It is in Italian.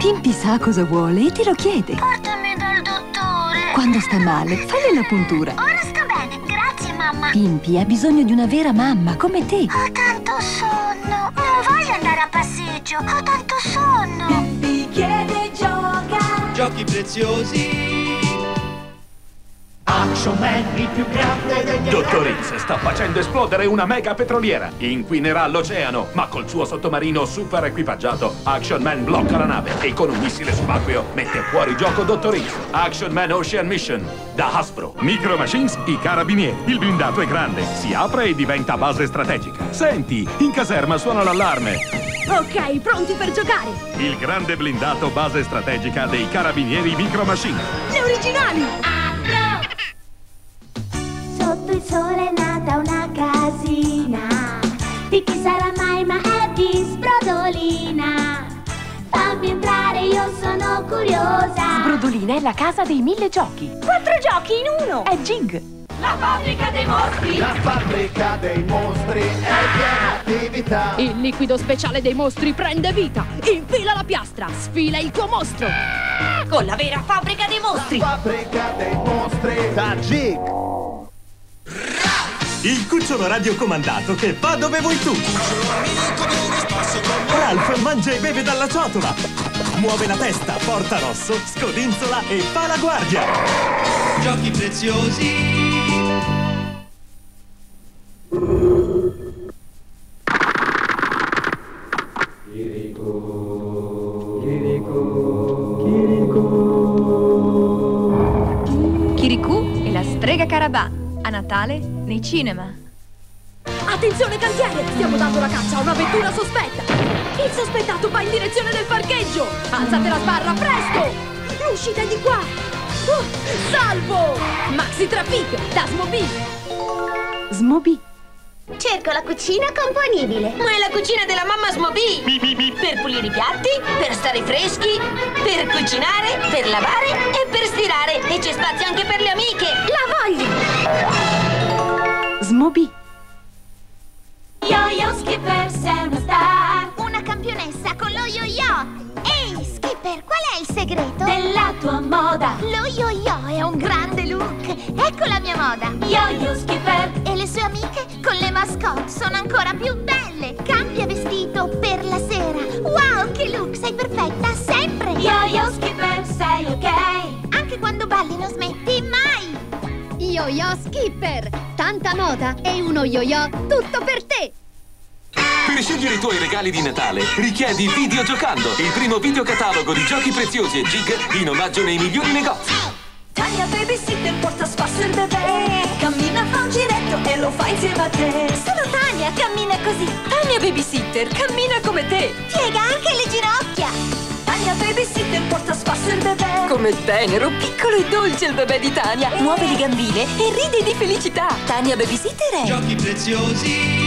Pimpi sa cosa vuole e te lo chiede. Portami dal dottore. Quando sta male, fagli la puntura. Ora sto bene, grazie mamma. Pimpi ha bisogno di una vera mamma come te. Ho tanto sonno. Non voglio andare a passeggio. Ho tanto sonno. Pimpi chiede gioca. Giochi preziosi. Action Man, il più grande degli Dottor X sta facendo esplodere una mega petroliera. Inquinerà l'oceano, ma col suo sottomarino super equipaggiato, Action Man blocca la nave e con un missile subacqueo mette fuori gioco Dottor X. Action Man Ocean Mission da Hasbro. Micro Machines, i carabinieri. Il blindato è grande, si apre e diventa base strategica. Senti, in caserma suona l'allarme. Ok, pronti per giocare. Il grande blindato base strategica dei carabinieri Micro Machines. Le originali. Sotto il sole è nata una casina. Di chi sarà mai, ma è di Sbrodolina. Fammi entrare, io sono curiosa. Brodolina è la casa dei mille giochi. Quattro giochi in uno. È Jing. La fabbrica dei mostri. La fabbrica dei mostri è piena di attività. Il liquido speciale dei mostri prende vita. Infila la piastra. Sfila il tuo mostro. Con la vera fabbrica dei mostri. Fabbrica dei mostri da Jig. Il cucciolo radiocomandato che va dove vuoi tu. Ralph mangia e beve dalla ciotola. Muove la testa, porta rosso, scodinzola e fa la guardia. Giochi preziosi. Kirikou e la strega Carabà. A Natale nei cinema. Attenzione cantiere, stiamo dando la caccia a una vettura sospetta. Il sospettato va in direzione del parcheggio. Alzate la sbarra, presto. L'uscita è di qua. Uh, salvo! Maxi Traffic, da Smobi. Smobi. Cerco la cucina componibile. Ma è la cucina della mamma Smobi. Per pulire i piatti, per stare freschi, per cucinare, per lavare e per stirare. E c'è spazio anche per le amiche. La voglio! Smobi. Yo-yo Skipper, sei una star. Una campionessa con lo yo-yo. Ehi, Skipper, qual è il segreto? Della tua moda. Lo yo-yo è un grande look. Ecco la mia moda. Yo-yo Skipper. E le sue amiche con le mascotte sono ancora Yo-yo Skipper! Tanta moda e uno yo-yo tutto per te! Per scegliere i tuoi regali di Natale, richiedi Videogiocando, il primo videocatalogo di giochi preziosi e gig in omaggio nei migliori negozi. Tania babysitter porta a spasso il bebè. Cammina, fa un giretto e lo fa insieme a te. Solo Tania cammina così. Tania Babysitter cammina come te. Piega bebè. Come tenero, piccolo e dolce il bebè di Tania. Muove le gambine e ride di felicità. Tania Babysitter è... Giochi preziosi.